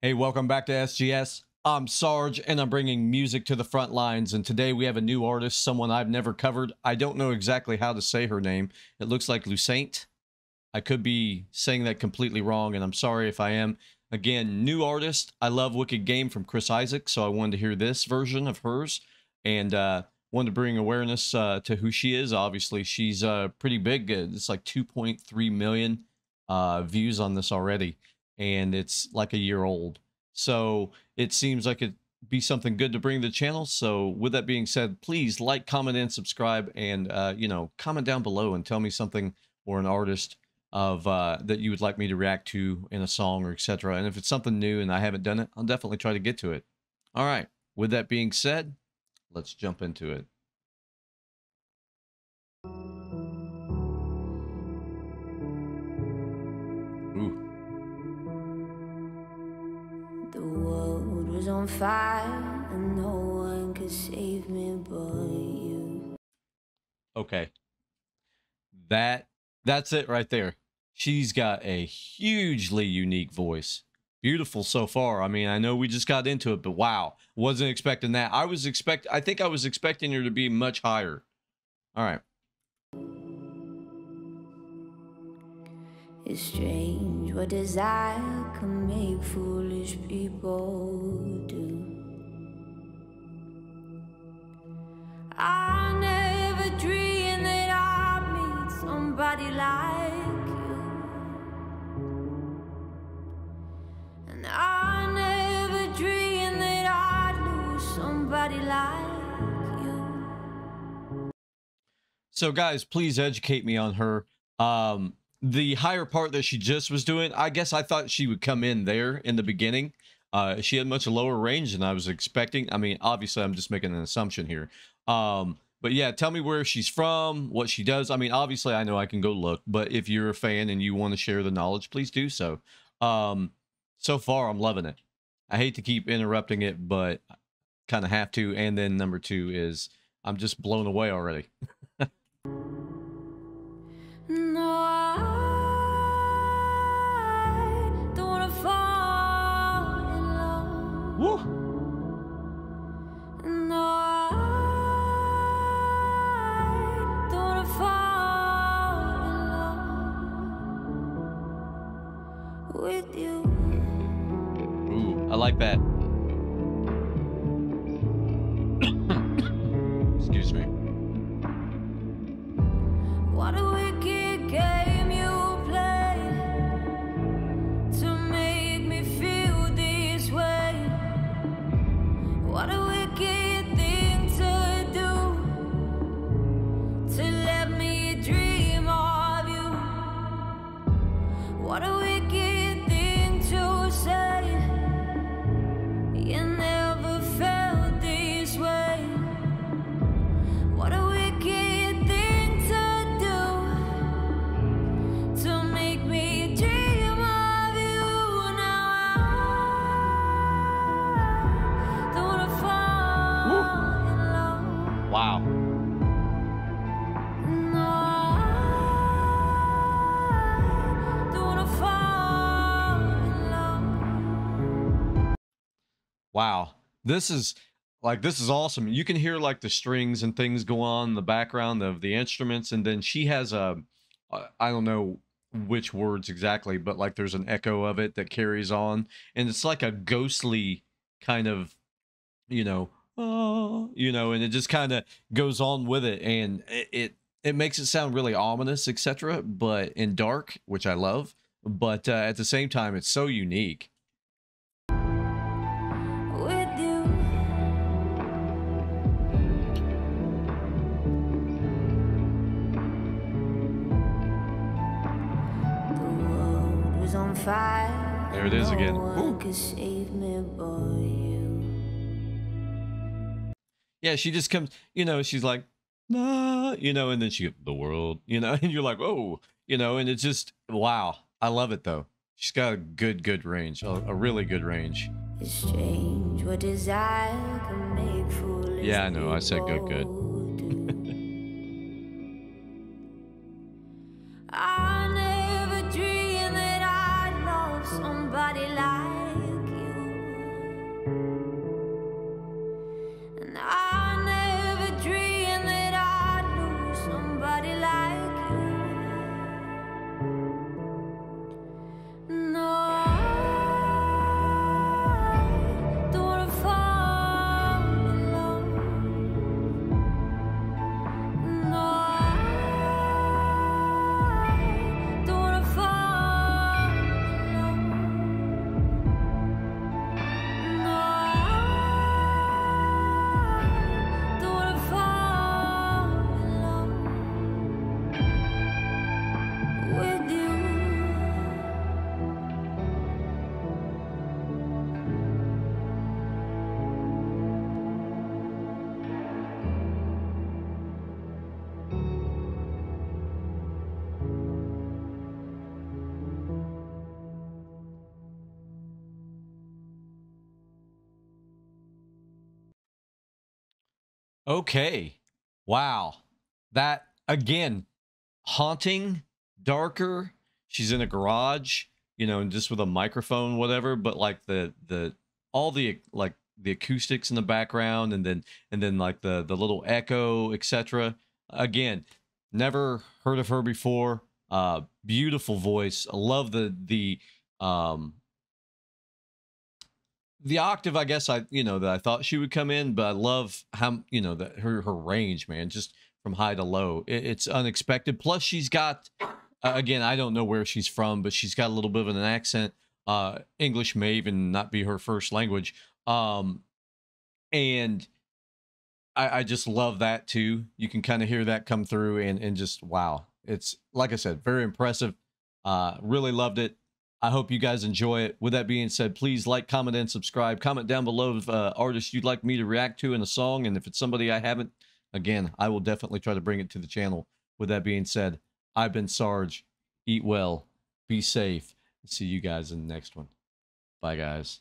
Hey, welcome back to SGS. I'm Sarge, and I'm bringing music to the front lines. And today we have a new artist, someone I've never covered. I don't know exactly how to say her name. It looks like Lusaint. I could be saying that completely wrong, and I'm sorry if I am. Again, new artist. I love Wicked Game from Chris Isaak, so I wanted to hear this version of hers, and uh, wanted to bring awareness uh, to who she is. Obviously, she's uh, pretty big. It's like 2.3 million uh, views on this already and it's like a year old. So it seems like it'd be something good to bring to the channel. So with that being said, please like, comment, and subscribe, and uh, you know, comment down below and tell me something or an artist of uh, that you would like me to react to in a song or etc. And if it's something new and I haven't done it, I'll definitely try to get to it. All right. With that being said, let's jump into it. The world was on fire and no one could save me but you. Okay. That that's it right there. She's got a hugely unique voice. Beautiful so far. I mean, I know we just got into it, but wow, wasn't expecting that. I was expect I think I was expecting her to be much higher. All right. It's strange what desire can make foolish people do. I never dreamed that I'd meet somebody like you. And I never dreamed that I'd lose somebody like you. So guys, please educate me on her. Um the higher part that she just was doing, I guess I thought she would come in there in the beginning. Uh, she had much lower range than I was expecting. I mean, obviously, I'm just making an assumption here. Um, but yeah, tell me where she's from, what she does. I mean, obviously, I know I can go look, but if you're a fan and you want to share the knowledge, please do so. Um, so far, I'm loving it. I hate to keep interrupting it, but kind of have to. And then number two is I'm just blown away already. Wow. This is like this is awesome. You can hear like the strings and things go on in the background of the instruments and then she has a uh, don't know which words exactly, but like there's an echo of it that carries on and it's like a ghostly kind of you know, oh, you know, and it just kind of goes on with it and it, it it makes it sound really ominous, etc., but in dark, which I love, but uh, at the same time it's so unique. There it is again. Ooh. could save me but you. Yeah, she just comes, you know, she's like, nah, you know, and then she the world, you know, and you're like, oh, you know, and it's just wow. I love it though. She's got a good, good range, a, a really good range. It's strange what desire can make foolish Yeah, I know, I said good, good. Okay. Wow. That again, haunting, darker. She's in a garage, you know, and just with a microphone, whatever. But like the the all the like the acoustics in the background, and then and then like the the little echo, etc. Again, never heard of her before. Uh, beautiful voice. I love the the um the octave i guess i you know that i thought she would come in but i love how you know that her her range man just from high to low. It, it's unexpected. Plus she's got uh, again i don't know where she's from but she's got a little bit of an accent uh english may even not be her first language. Um and i i just love that too. You can kind of hear that come through and and just wow. It's like i said very impressive. Uh really loved it I hope you guys enjoy it. With that being said, please like, comment, and subscribe. Comment down below of uh, artists you'd like me to react to in a song. And if it's somebody I haven't, again, I will definitely try to bring it to the channel. With that being said, I've been Sarge. Eat well, be safe, see you guys in the next one. Bye, guys.